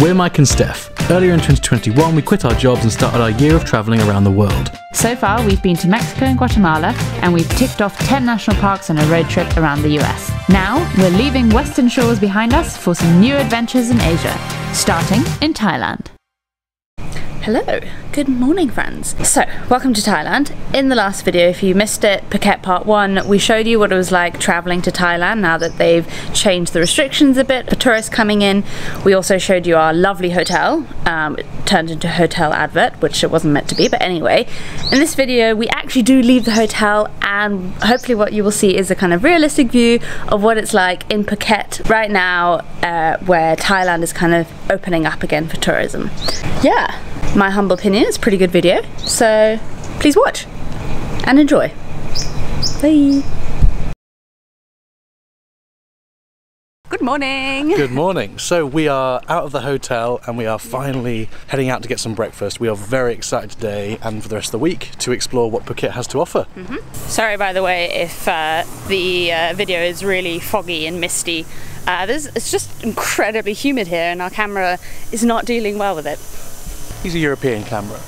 We're Mike and Steph. Earlier in 2021, we quit our jobs and started our year of travelling around the world. So far, we've been to Mexico and Guatemala, and we've ticked off 10 national parks on a road trip around the US. Now, we're leaving Western shores behind us for some new adventures in Asia, starting in Thailand. Hello, good morning friends. So, welcome to Thailand. In the last video, if you missed it, Phuket part 1, we showed you what it was like travelling to Thailand now that they've changed the restrictions a bit for tourists coming in. We also showed you our lovely hotel. Um, it turned into a hotel advert, which it wasn't meant to be, but anyway. In this video, we actually do leave the hotel and hopefully what you will see is a kind of realistic view of what it's like in Phuket right now uh, where Thailand is kind of opening up again for tourism. Yeah, my humble opinion, it's a pretty good video. So please watch and enjoy. Bye. Good morning. Good morning. So we are out of the hotel and we are finally heading out to get some breakfast. We are very excited today and for the rest of the week to explore what Phuket has to offer. Mm -hmm. Sorry, by the way, if uh, the uh, video is really foggy and misty. Uh, it's just incredibly humid here and our camera is not dealing well with it. He's a European camera.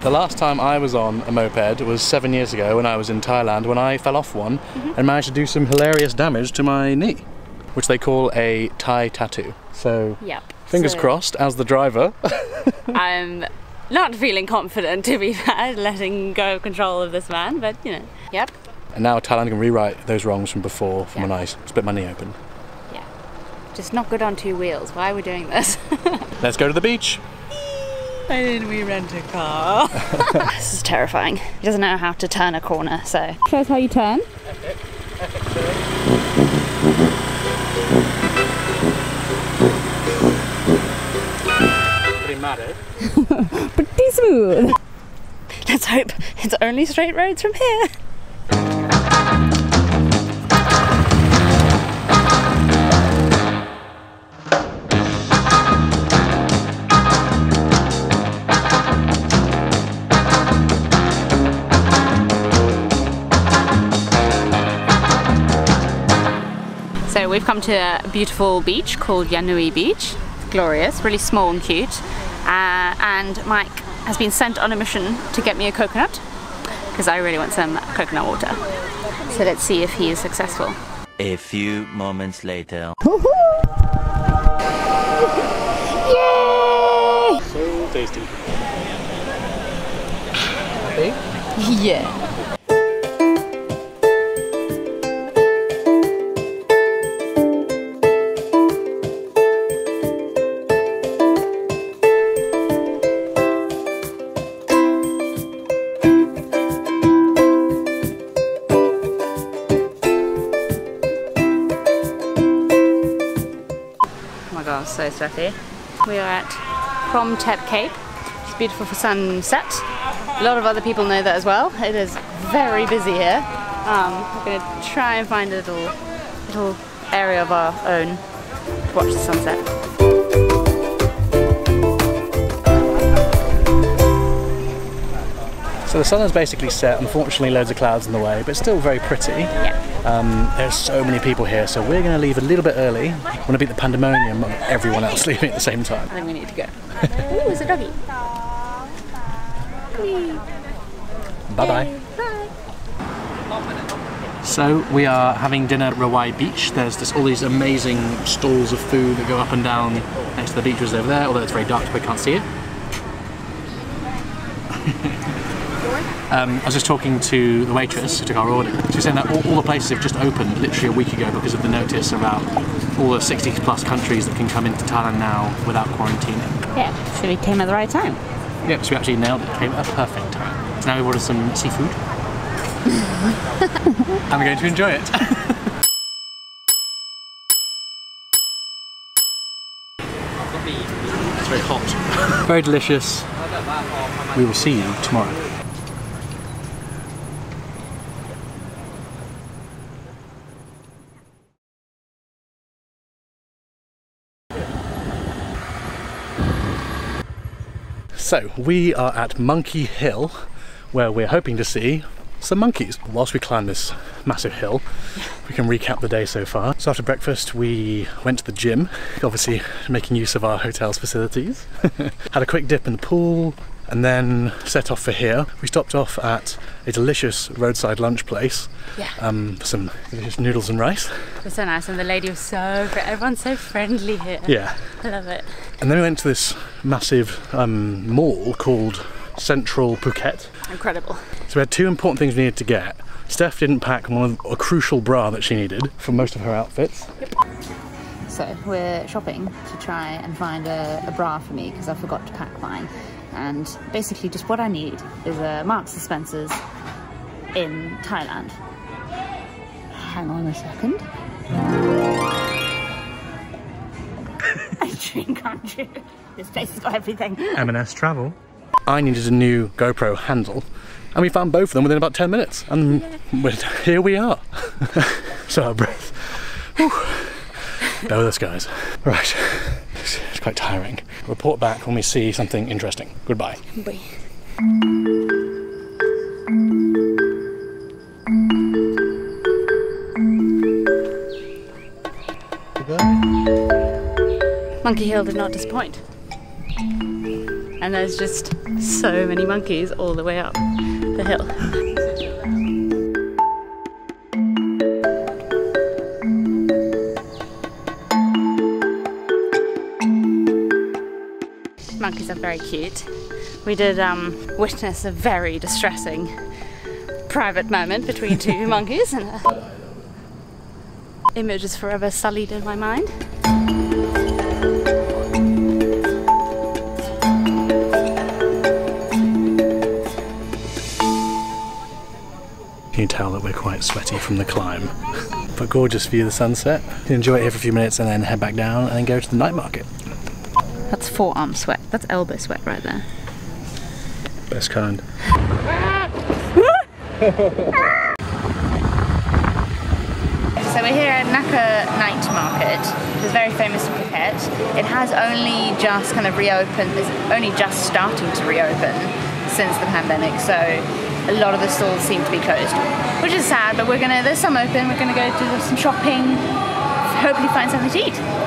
The last time I was on a moped was seven years ago when I was in Thailand when I fell off one mm -hmm. and managed to do some hilarious damage to my knee, which they call a Thai tattoo. So yep. Fingers so, crossed, as the driver. I'm not feeling confident, to be fair, letting go of control of this man, but you know, yep. And now Thailand can rewrite those wrongs from before from yep. when I split my knee open. Yeah. Just not good on two wheels. Why are we doing this? Let's go to the beach. Why did we rent a car? this is terrifying. He doesn't know how to turn a corner, so. Show us how you turn. Pretty smooth. Let's hope it's only straight roads from here. So we've come to a beautiful beach called Yanui Beach. Glorious, really small and cute uh, and Mike has been sent on a mission to get me a coconut because I really want some coconut water. So let's see if he is successful. A few moments later. Yay! So tasty. Happy? Yeah. So stuffy. We are at Promthep Cape. It's beautiful for sunset. A lot of other people know that as well. It is very busy here. Um, we're going to try and find a little, little area of our own to watch the sunset. So the sun has basically set, unfortunately loads of clouds in the way, but still very pretty. Yeah. Um, there's so many people here, so we're going to leave a little bit early. We want to beat the pandemonium of everyone else leaving at the same time. I think we need to go. Ooh, it's a doggy. Bye-bye. Bye. So we are having dinner at Rawai Beach. There's this, all these amazing stalls of food that go up and down next to the beach, which is over there, although it's very dark so we can't see it. Um, I was just talking to the waitress who took our order. She was saying that all, all, the places have just opened literally a week ago because of the notice about all the 60 plus countries that can come into Thailand now without quarantining. Yeah, so we came at the right time. Yep, so we actually nailed it. Came at a perfect time. So now we've ordered some seafood. and we're going to enjoy it. it's very hot. Very delicious. We will see you tomorrow. So, we are at Monkey Hill, where we're hoping to see some monkeys. Whilst we climb this massive hill, we can recap the day so far. So after breakfast, we went to the gym, obviously making use of our hotel's facilities. Had a quick dip in the pool, and then set off for here. We stopped off at a delicious roadside lunch place Yeah. um, for some delicious noodles and rice. It was so nice, and the lady was so. fr- Everyone's so friendly here. Yeah. I love it. And then we went to this massive um, mall called Central Phuket. Incredible. So we had two important things we needed to get. Steph didn't pack one of a crucial bra that she needed for most of her outfits. So we're shopping to try and find a, a bra for me because I forgot to pack mine. And basically, just what I need is a Marks and Spencers in Thailand. Hang on a second. I drink, aren't you? This place has got everything. M&S Travel. I needed a new GoPro handle, and we found both of them within about 10 minutes. And we here we are. so out of breath. Whew. Bear with us, guys. Right. It's, it's quite tiring. Report back when we see something interesting. Goodbye. Monkey Hill did not disappoint. And there's just so many monkeys all the way up the hill. Monkeys are very cute. We did um, witness a very distressing private moment between two monkeys, and a image is forever sullied in my mind. Quite sweaty from the climb? But gorgeous view of the sunset. Enjoy it here for a few minutes and then head back down and then go to the night market. That's forearm sweat. That's elbow sweat right there. Best kind. So we're here at Naka Night Market, which is very famous in Phuket. It has only just kind of reopened, it's only just starting to reopen since the pandemic, so a lot of the stalls seem to be closed, which is sad, but we're gonna, there's some open, we're gonna go do some shopping, hopefully find something to eat.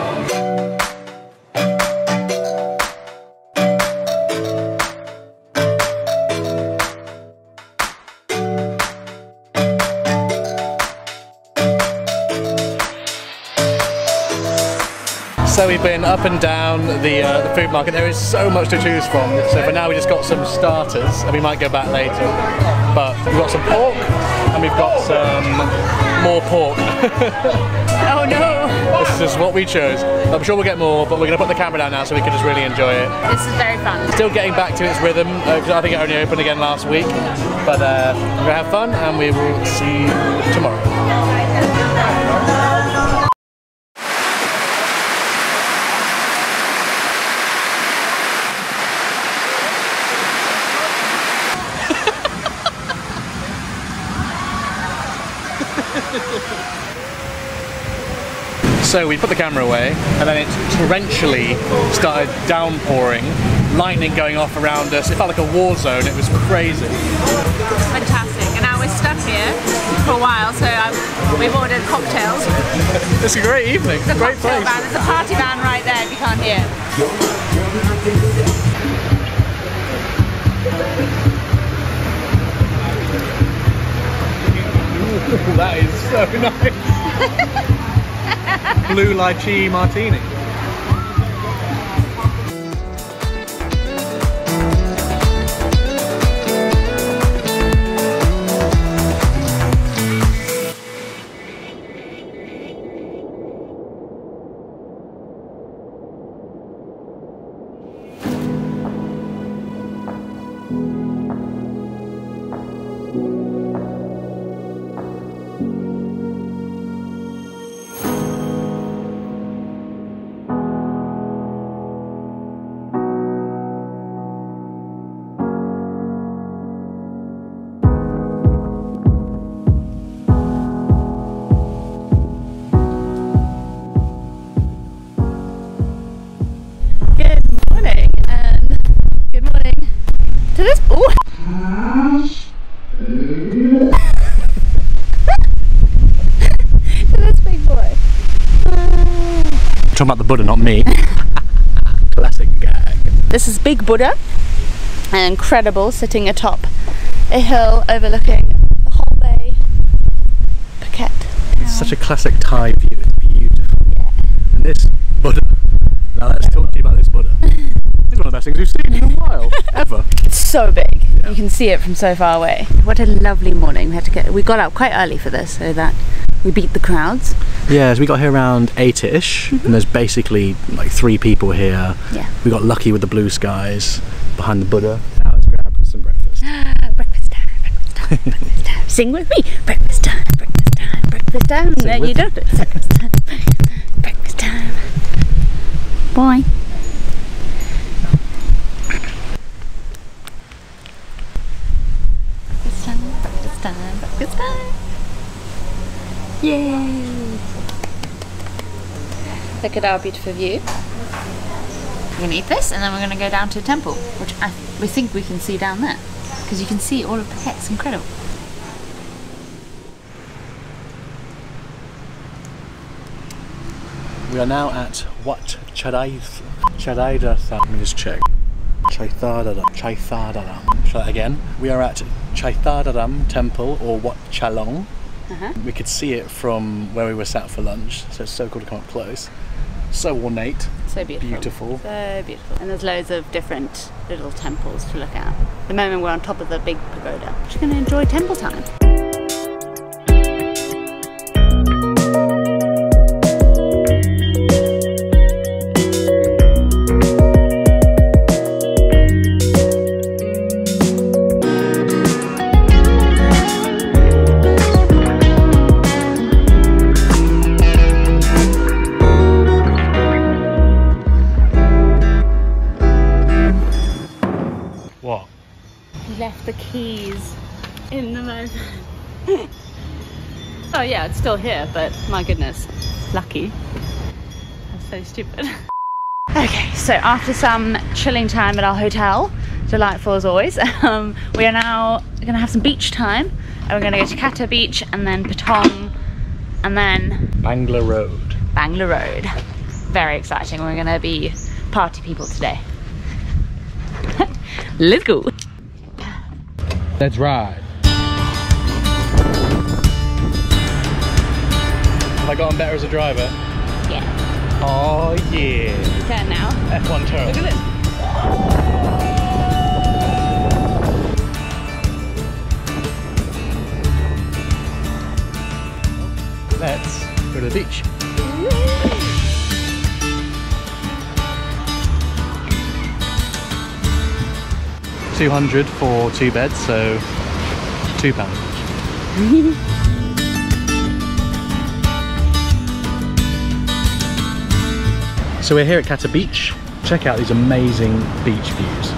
We've been up and down the, uh, the food market. There is so much to choose from. So for now we just got some starters and we might go back later. But we've got some pork and we've got some more pork. Oh no! this is what we chose. I'm sure we'll get more, but we're going to put the camera down now so we can just really enjoy it. This is very fun. Still getting back to its rhythm because I think it only opened again last week. But uh, we're going to have fun and we will see you tomorrow. So we put the camera away, and then it torrentially started downpouring, lightning going off around us. It felt like a war zone. It was crazy. Fantastic. And now we're stuck here for a while, so um, we've ordered cocktails. It's a great evening. There's a great cocktail place. van. There's a party van right there if you can't hear. that is so nice. Blue lychee martini. this? Ooh. this big boy. Talking about the Buddha, not me. Classic gag. This is Big Buddha, incredible, sitting atop a hill overlooking the whole bay, Phuket. It's such a classic Thai view. It's beautiful. Yeah. And this Buddha. Now let's talk to you about this Buddha. It's one of the best things we've seen in a while, ever. It's so big. You can see it from so far away. What a lovely morning. We had to get we got up quite early for this so that we beat the crowds. Yeah, so we got here around eight-ish, and mm-hmm. there's basically like three people here. Yeah. We got lucky with the blue skies behind the Buddha. Now let's grab some breakfast. breakfast time, breakfast time, breakfast time. Sing with me. Breakfast time, breakfast time, breakfast time. Sing no, you don't. Breakfast time, breakfast time. Bye. Breakfast time, breakfast time, breakfast time. Yay! Look at our beautiful view. We're gonna eat this and then we're gonna go down to a temple, which I we think we can see down there. Because you can see all of Phuket, it's incredible. We are now at Wat Chadai Chadaida. Let me just check. Chaithadaram. Chaithadaram. Try that again. We are at Chaithadaram Temple or Wat Chalong. Uh-huh. We could see it from where we were sat for lunch, so it's so cool to come up close. So ornate, So beautiful. beautiful. So beautiful. And there's loads of different little temples to look at. At the moment we're on top of the big pagoda. We're just gonna enjoy temple time. My goodness, lucky. That's so stupid. okay, so after some chilling time at our hotel, delightful as always, um, we are now gonna have some beach time, and we're gonna go to Kata Beach and then Patong, and then Bangla Road. Bangla Road. Very exciting. We're gonna be party people today. Let's go. Let's ride. Have I gotten better as a driver? Yeah. Oh yeah. Turn now. F1 turn. Look at this. Let's go to the beach. Two hundred for two beds, so two pounds. so we're here at Kata Beach. Check out these amazing beach views.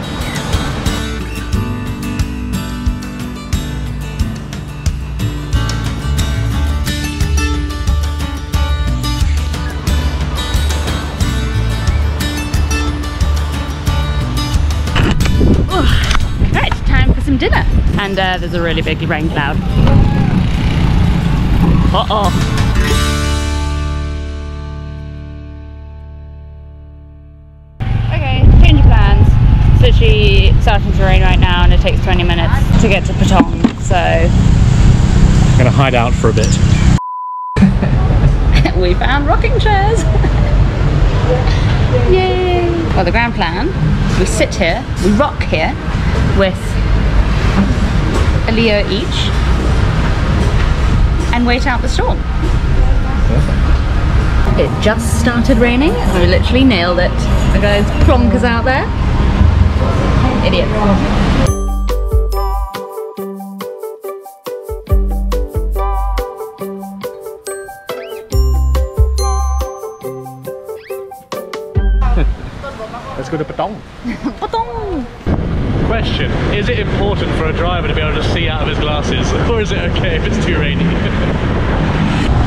Right, time for some dinner. And uh, there's a really big rain cloud. Uh oh. Starting to rain right now, and it takes 20 minutes to get to Patong. So I'm gonna hide out for a bit. we found rocking chairs. Yay! Well, the grand plan: we sit here, we rock here, with a Leo each, and wait out the storm. It just started raining, and we literally nailed it. The guys plonkers out there. Idiot. Let's go to Patong. Patong! Question, is it important for a driver to be able to see out of his glasses or is it okay if it's too rainy?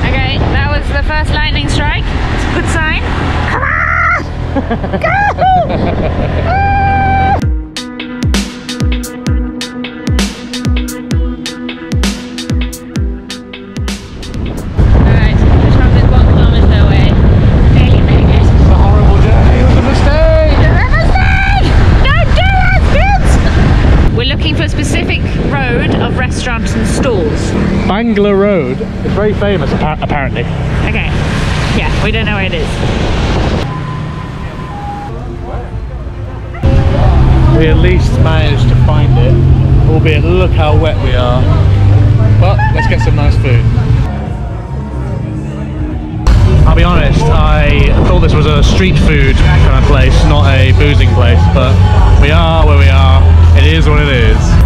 Okay, that was the first lightning strike. It's a good sign. Come on! Go! Very famous, apparently. Okay. Yeah, we don't know where it is. We at least managed to find it, albeit look how wet we are. But let's get some nice food. I'll be honest, I thought this was a street food kind of place, not a boozing place, but we are where we are. It is what it is.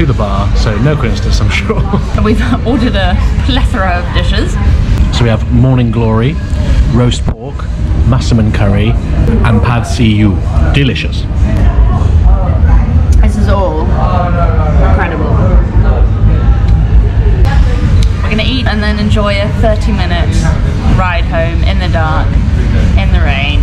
To the bar, so no coincidence, I'm sure. We've ordered a plethora of dishes. so we have morning glory, roast pork, massaman curry, and pad see ew. Delicious. This is all incredible. We're gonna eat and then enjoy a 30 minute ride home in the dark, in the rain.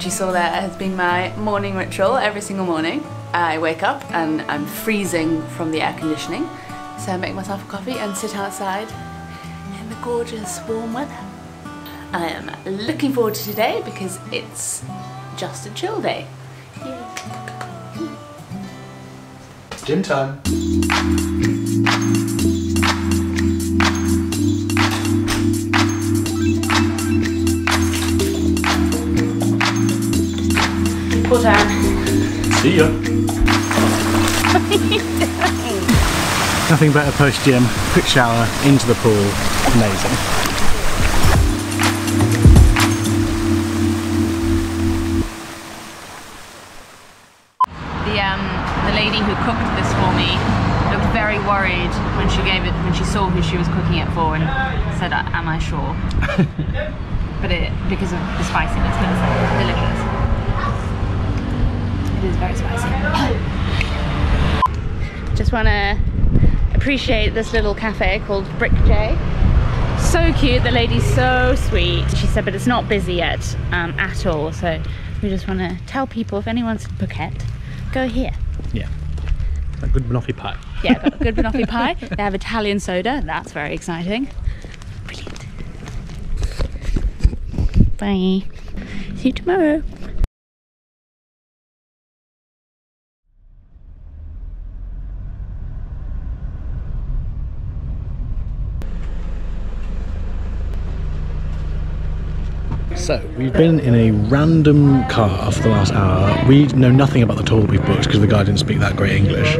What you saw there has been my morning ritual every single morning. I wake up and I'm freezing from the air conditioning, so I make myself a coffee and sit outside in the gorgeous warm weather. I am looking forward to today because it's just a chill day. Gym time. Full time. See ya. Nothing better post gym. Quick shower, into the pool. Amazing. The um the lady who cooked this for me looked very worried when she gave it when she saw who she was cooking it for and said, "Am I sure?" but it because of the spiciness, but it's delicious. It is very spicy. Just want to appreciate this little cafe called Brick J. So cute. The lady's so sweet. She said, but it's not busy yet um, at all. So we just want to tell people if anyone's in Phuket, go here. Yeah. A good banoffee pie. Yeah, got good banoffee pie. They have Italian soda. That's very exciting. Brilliant. Bye. See you tomorrow. So, we've been in a random car for the last hour. We know nothing about the tour that we've booked because the guy didn't speak that great English.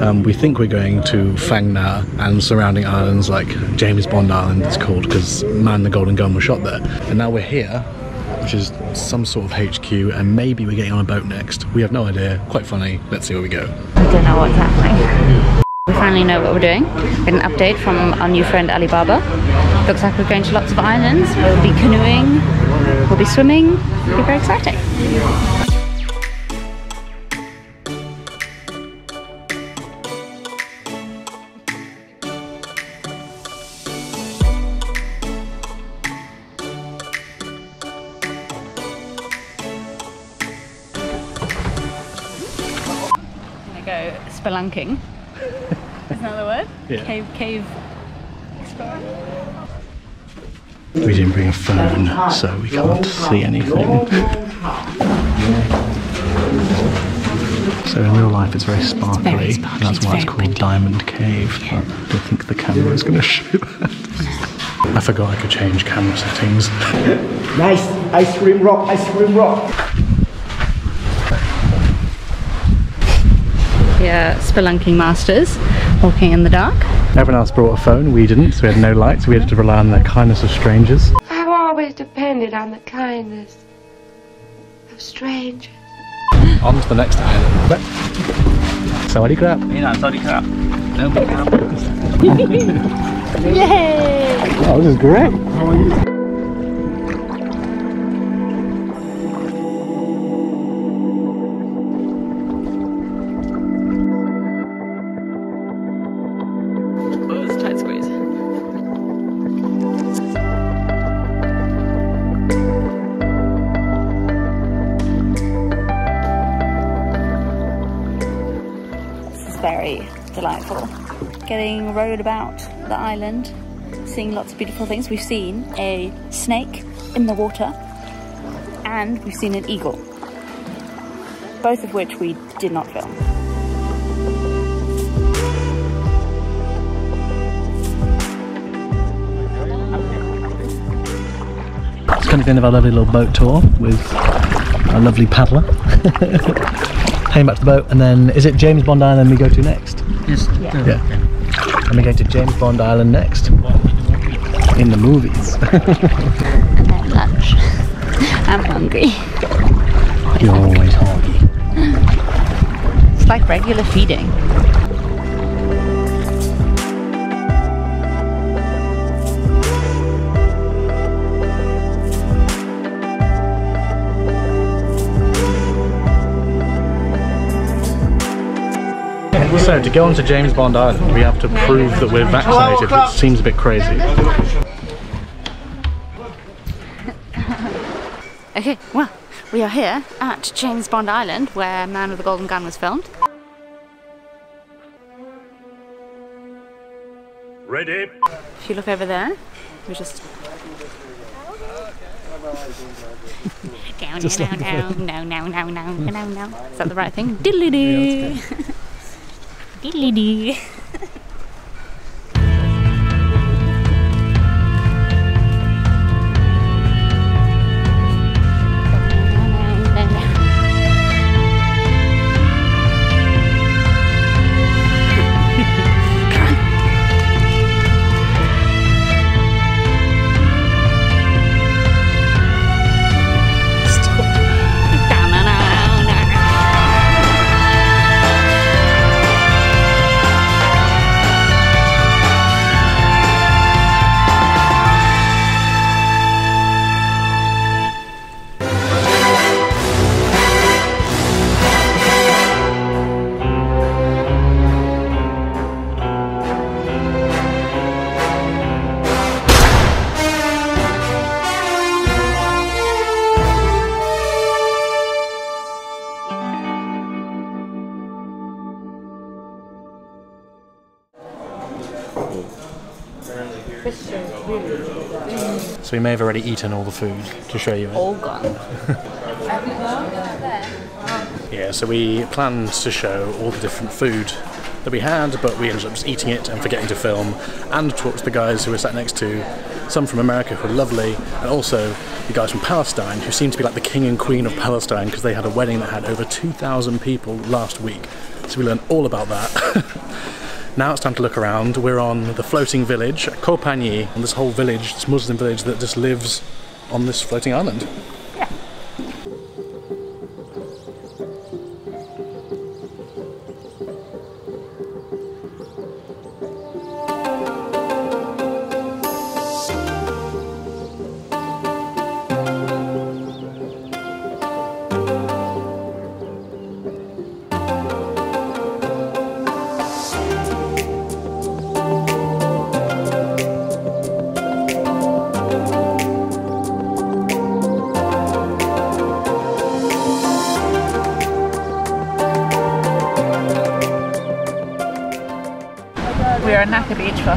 Um, we think we're going to Na and surrounding islands like James Bond Island, it's called, because Man the Golden Gun was shot there. And now we're here, which is some sort of HQ, and maybe we're getting on a boat next. We have no idea. Quite funny. Let's see where we go. I don't know what's happening. We finally know what we're doing. Get an update from our new friend Alibaba. Looks like we're going to lots of islands. We'll be canoeing. We'll be swimming. It'll be very exciting. go spelunking. Is that the word? Yeah. Cave, cave exploring. We didn't bring a phone, so we can't see anything. So in real life, it's very sparkly. very sparkly, that's it's why it's called pretty. Diamond Cave. But I don't think the camera is going to show that. I forgot I could change camera settings. Nice ice cream rock, ice cream rock. Yeah, spelunking masters walking in the dark. Everyone else brought a phone, we didn't, so we had no lights. We had to rely on the kindness of strangers. I've always depended on the kindness of strangers. On to the next island. Sawadee crap. Yay! Oh, this is great. Oh, Getting rowed about the island, seeing lots of beautiful things. We've seen a snake in the water and we've seen an eagle. Both of which we did not film. It's kind of the end of our lovely little boat tour with our lovely paddler. Heading back to the boat, and then is it James Bond Island we go to next? Yes. Yeah. And we're going to James Bond Island next. In the movies. And then lunch. I'm hungry. You're always hungry. It's like regular feeding. So to go on to James Bond Island, we have to prove that we're vaccinated, which seems a bit crazy. Okay, well, we are here at James Bond Island where Man with the Golden Gun was filmed. Ready? If you look over there, we just. Down, Just down, like the down, down, down, down, down, down, down. Is that the right thing? Diddly doo. Diddly doo. So we may have already eaten all the food to show you. All gone. Yeah, so we planned to show all the different food that we had, but we ended up just eating it and forgetting to film and talk to the guys who were sat next to, some from America who were lovely, and also the guys from Palestine who seemed to be like the king and queen of Palestine because they had a wedding that had over 2,000 people last week. So we learned all about that. now it's time to look around. We're on the floating village, Koh Panyee, and this whole village, this Muslim village that just lives on this floating island.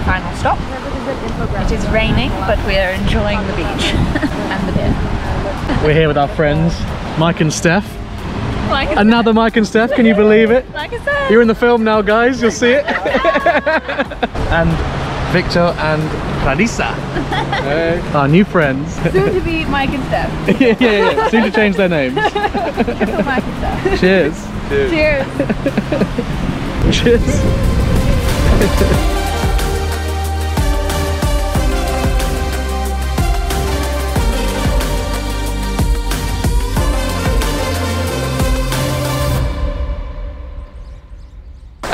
Final stop. It is raining, but we are enjoying the beach and the beer. We're here with our friends, Mike and Steph. Mike and Another Mike and Steph, can you believe it? Like I said. You're in the film now, guys. You'll see it. and Victor and Clarissa, our new friends. Soon to be Mike and Steph. yeah, yeah, yeah. Soon to change their names. Mike and Steph. Cheers. Cheers. Cheers.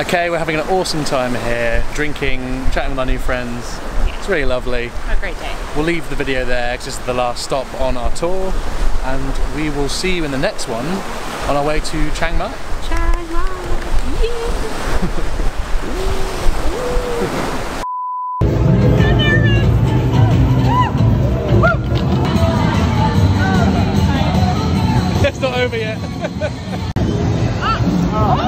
Okay, we're having an awesome time here, drinking, chatting with our new friends. It's really lovely. Have a great day. We'll leave the video there because this is the last stop on our tour and we will see you in the next one on our way to Chiang Mai. Chiang Mai. Yeah. It's not over yet. Ah.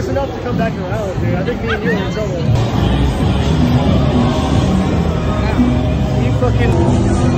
There's enough to come back around, dude. I think me and you are in trouble. You fucking.